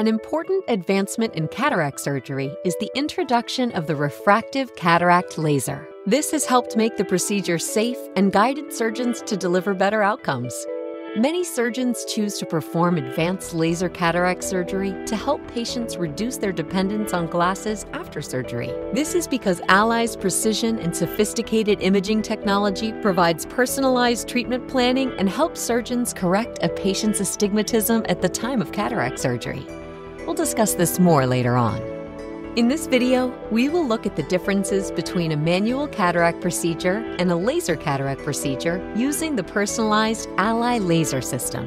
An important advancement in cataract surgery is the introduction of the refractive cataract laser. This has helped make the procedure safe and guided surgeons to deliver better outcomes. Many surgeons choose to perform advanced laser cataract surgery to help patients reduce their dependence on glasses after surgery. This is because ALLY's precision and sophisticated imaging technology provides personalized treatment planning and helps surgeons correct a patient's astigmatism at the time of cataract surgery. We'll discuss this more later on. In this video, we will look at the differences between a manual cataract procedure and a laser cataract procedure using the personalized ALLY laser system.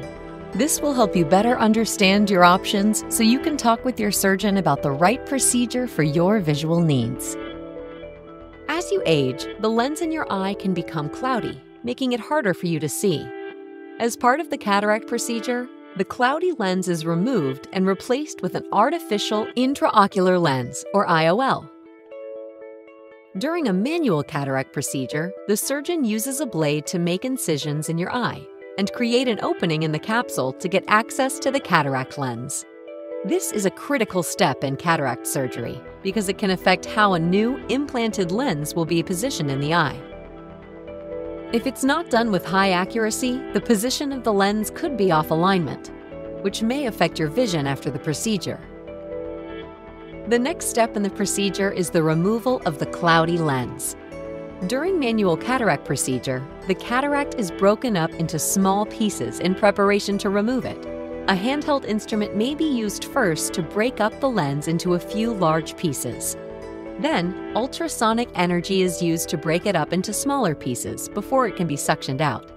This will help you better understand your options so you can talk with your surgeon about the right procedure for your visual needs. As you age, the lens in your eye can become cloudy, making it harder for you to see. As part of the cataract procedure, the cloudy lens is removed and replaced with an artificial intraocular lens, or IOL. During a manual cataract procedure, the surgeon uses a blade to make incisions in your eye and create an opening in the capsule to get access to the cataract lens. This is a critical step in cataract surgery because it can affect how a new implanted lens will be positioned in the eye. If it's not done with high accuracy, the position of the lens could be off alignment, which may affect your vision after the procedure. The next step in the procedure is the removal of the cloudy lens. During manual cataract procedure, the cataract is broken up into small pieces in preparation to remove it. A handheld instrument may be used first to break up the lens into a few large pieces. Then, ultrasonic energy is used to break it up into smaller pieces before it can be suctioned out.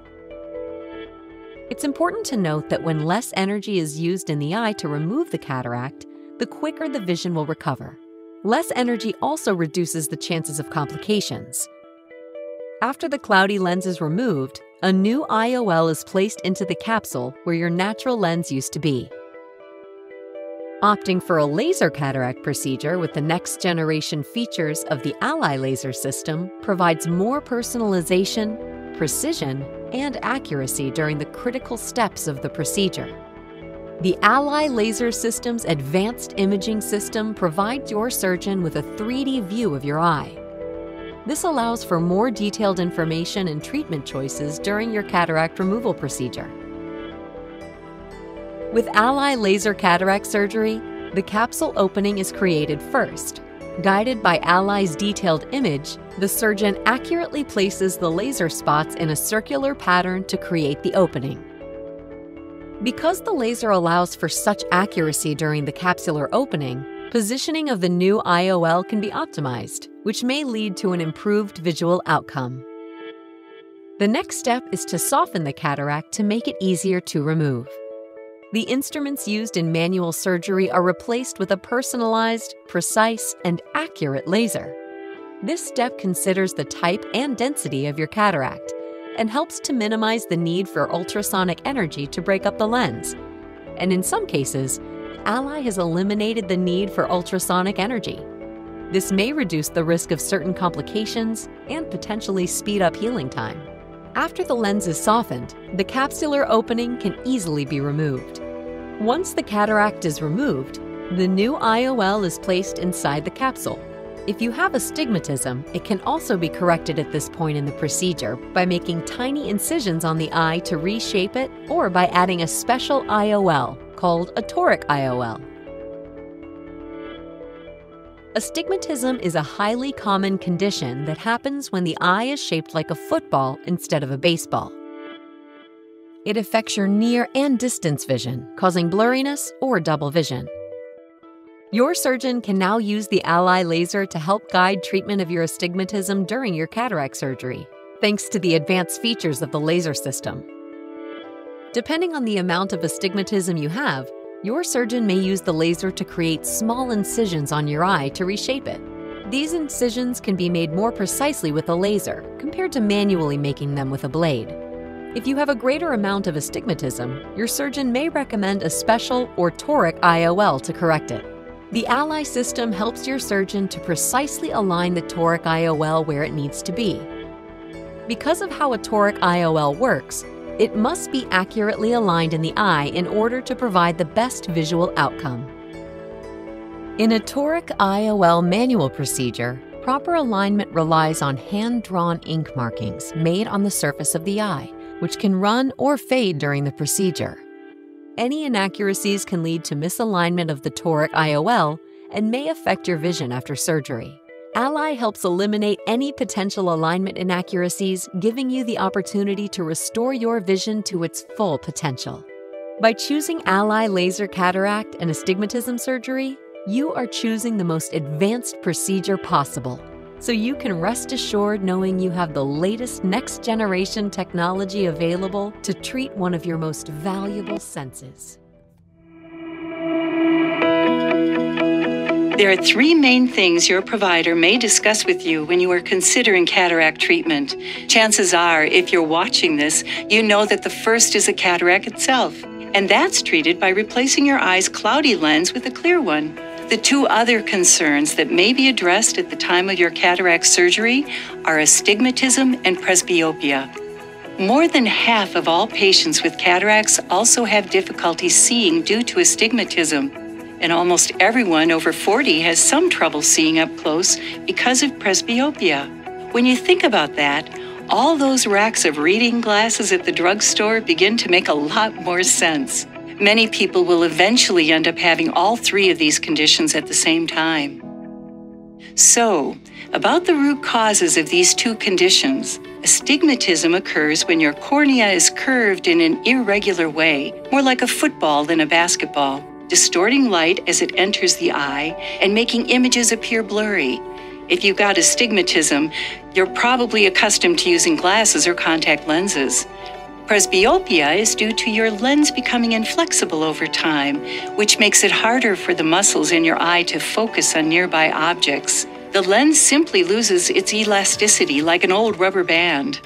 It's important to note that when less energy is used in the eye to remove the cataract, the quicker the vision will recover. Less energy also reduces the chances of complications. After the cloudy lens is removed, a new IOL is placed into the capsule where your natural lens used to be. Opting for a laser cataract procedure with the next generation features of the ALLY laser system provides more personalization, precision, and accuracy during the critical steps of the procedure. The ALLY Laser System's advanced imaging system provides your surgeon with a 3D view of your eye. This allows for more detailed information and treatment choices during your cataract removal procedure. With ALLY laser cataract surgery, the capsule opening is created first. Guided by ALLY's detailed image, the surgeon accurately places the laser spots in a circular pattern to create the opening. Because the laser allows for such accuracy during the capsular opening, positioning of the new IOL can be optimized, which may lead to an improved visual outcome. The next step is to soften the cataract to make it easier to remove. The instruments used in manual surgery are replaced with a personalized, precise, and accurate laser. This step considers the type and density of your cataract and helps to minimize the need for ultrasonic energy to break up the lens. And in some cases, ALLY has eliminated the need for ultrasonic energy. This may reduce the risk of certain complications and potentially speed up healing time. After the lens is softened, the capsular opening can easily be removed. Once the cataract is removed, the new IOL is placed inside the capsule. If you have astigmatism, it can also be corrected at this point in the procedure by making tiny incisions on the eye to reshape it or by adding a special IOL called a toric IOL. Astigmatism is a highly common condition that happens when the eye is shaped like a football instead of a baseball. It affects your near and distance vision, causing blurriness or double vision. Your surgeon can now use the ALLY laser to help guide treatment of your astigmatism during your cataract surgery, thanks to the advanced features of the laser system. Depending on the amount of astigmatism you have, your surgeon may use the laser to create small incisions on your eye to reshape it. These incisions can be made more precisely with a laser compared to manually making them with a blade. If you have a greater amount of astigmatism, your surgeon may recommend a special or toric IOL to correct it. The ALLY system helps your surgeon to precisely align the toric IOL where it needs to be. Because of how a toric IOL works, it must be accurately aligned in the eye in order to provide the best visual outcome. In a toric IOL manual procedure, proper alignment relies on hand drawn ink markings made on the surface of the eye, which can run or fade during the procedure. Any inaccuracies can lead to misalignment of the toric IOL and may affect your vision after surgery. Ally helps eliminate any potential alignment inaccuracies, giving you the opportunity to restore your vision to its full potential. By choosing Ally Laser Cataract and Astigmatism Surgery, you are choosing the most advanced procedure possible. So you can rest assured knowing you have the latest next generation technology available to treat one of your most valuable senses. There are three main things your provider may discuss with you when you are considering cataract treatment. Chances are, if you're watching this, you know that the first is a cataract itself, and that's treated by replacing your eye's cloudy lens with a clear one. The two other concerns that may be addressed at the time of your cataract surgery are astigmatism and presbyopia. More than half of all patients with cataracts also have difficulty seeing due to astigmatism and almost everyone over 40 has some trouble seeing up close because of presbyopia. When you think about that, all those racks of reading glasses at the drugstore begin to make a lot more sense. Many people will eventually end up having all three of these conditions at the same time. So, about the root causes of these two conditions, astigmatism occurs when your cornea is curved in an irregular way, more like a football than a basketball distorting light as it enters the eye and making images appear blurry. If you've got astigmatism, you're probably accustomed to using glasses or contact lenses. Presbyopia is due to your lens becoming inflexible over time, which makes it harder for the muscles in your eye to focus on nearby objects. The lens simply loses its elasticity like an old rubber band.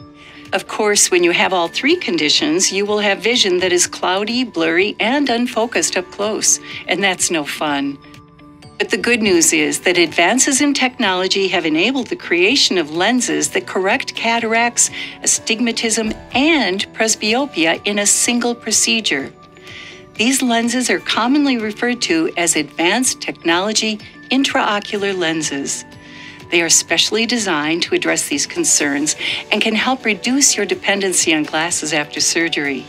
Of course, when you have all three conditions, you will have vision that is cloudy, blurry, and unfocused up close, and that's no fun. But the good news is that advances in technology have enabled the creation of lenses that correct cataracts, astigmatism, and presbyopia in a single procedure. These lenses are commonly referred to as advanced technology intraocular lenses. They are specially designed to address these concerns and can help reduce your dependency on glasses after surgery.